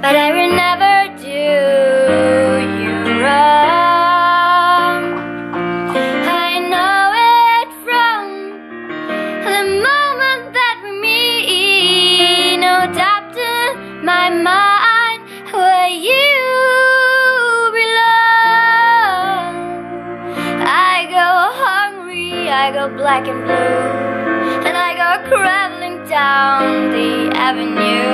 but I will never do you wrong. I know it from the moment that we meet, no doubt in my mind where you belong. I go hungry, I go black and blue, and I go traveling down the avenue.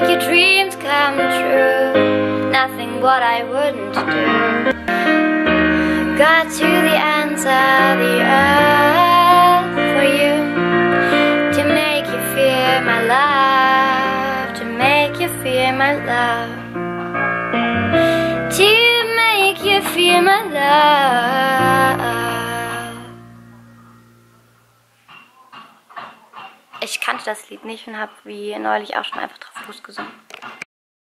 Make your dreams come true. Nothing what I wouldn't do. Got to the ends of the earth for you to make you feel my love, to make you feel my love, to make you feel my love. Ich kannte das Lied nicht und habe wie neulich auch schon einfach сказал.